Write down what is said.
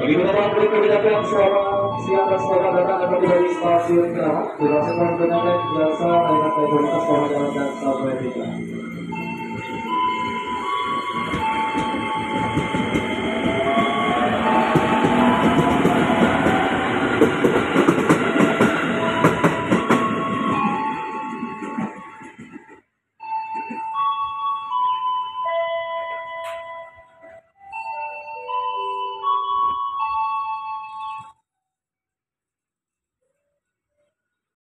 Bagi penumpang berikut dilakukan suara siang dan selamat datang kembali dari stasiun Keramat. Durasi menggunakan jasa layanan komunitas pelayanan dan subway